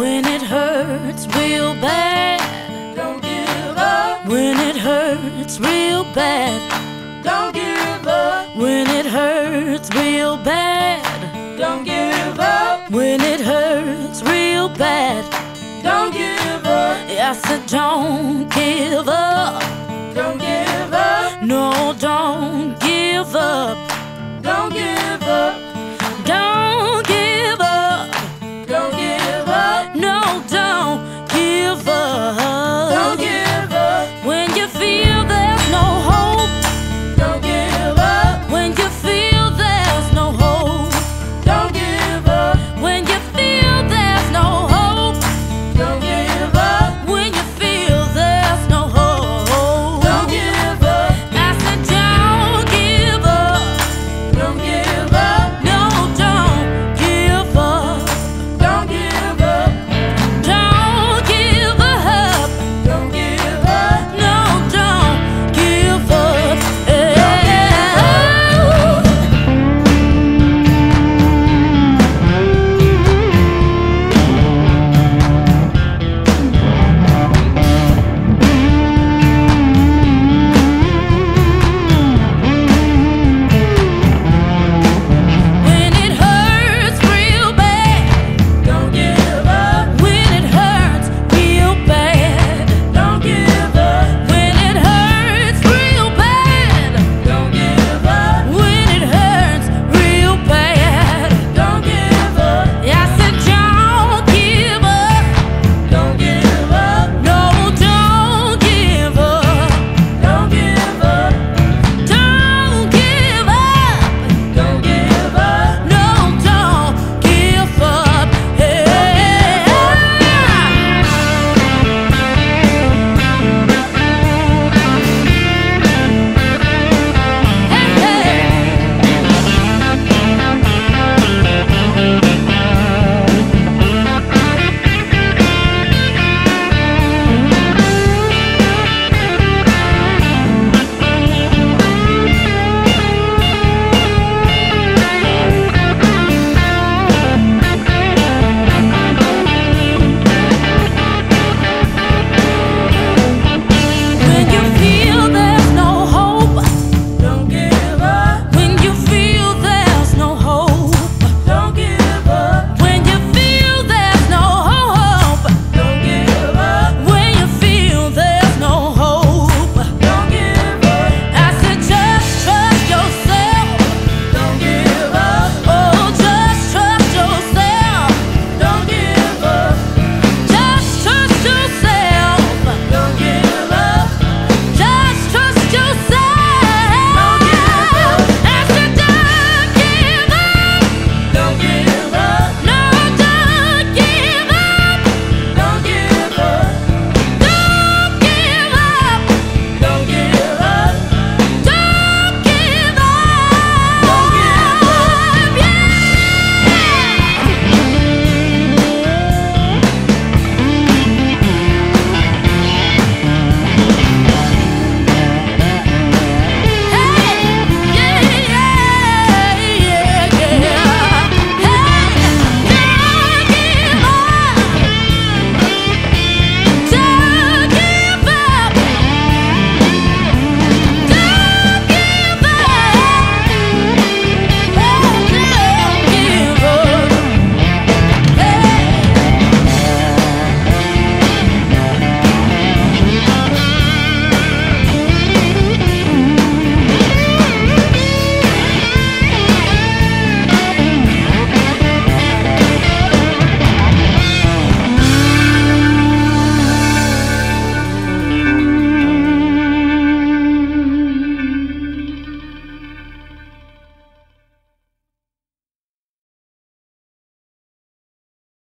When it hurts real bad. Don't give up. When it hurts real bad. Don't give up. When it hurts real bad. Don't give up. When it hurts real bad. Don't give up. I said, don't give up. Don't give up. Don't give up. Don't give